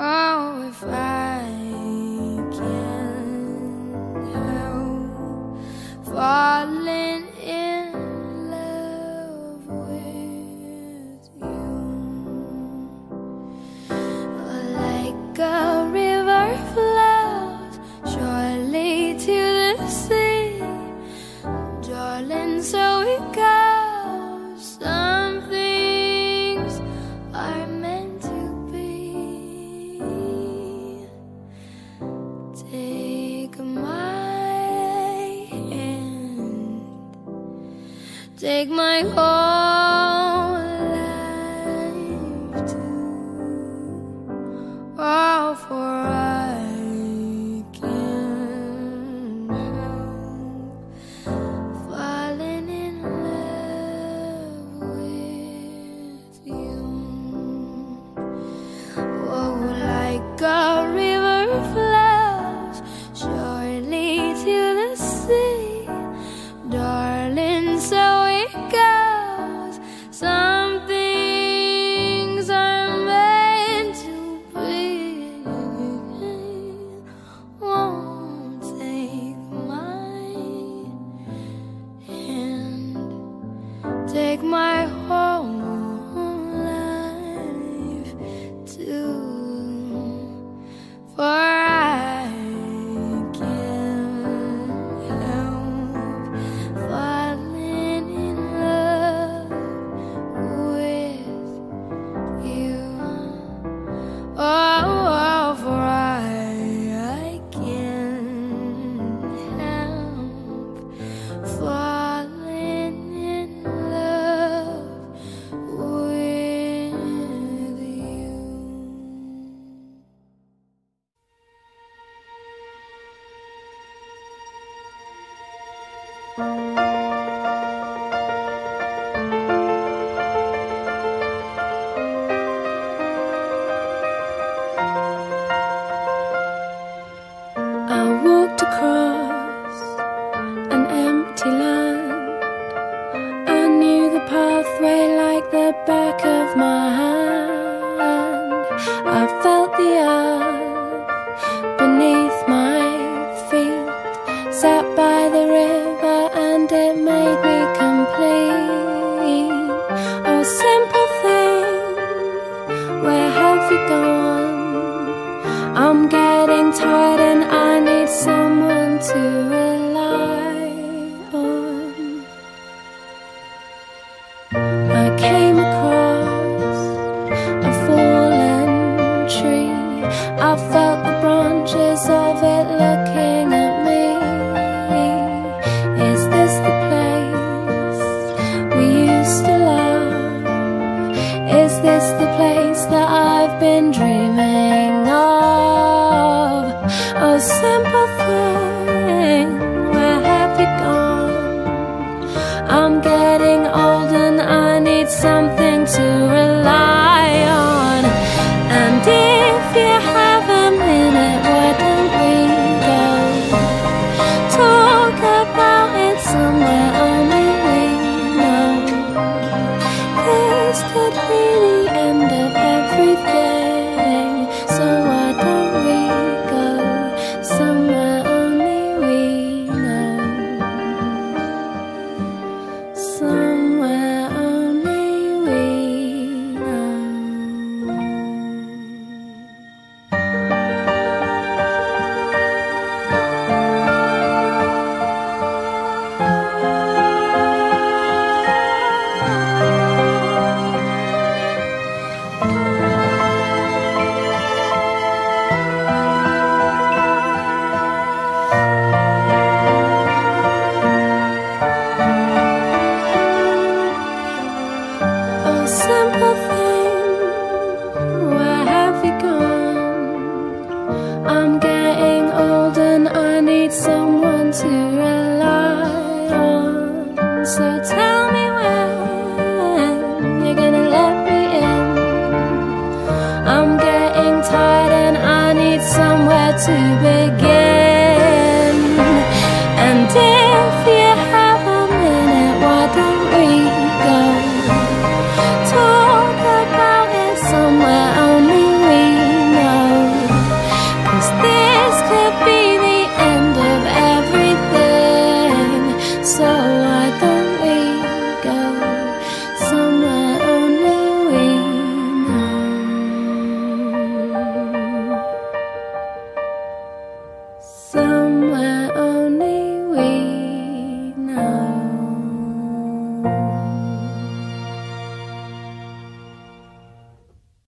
Oh, if I take my whole take my 最美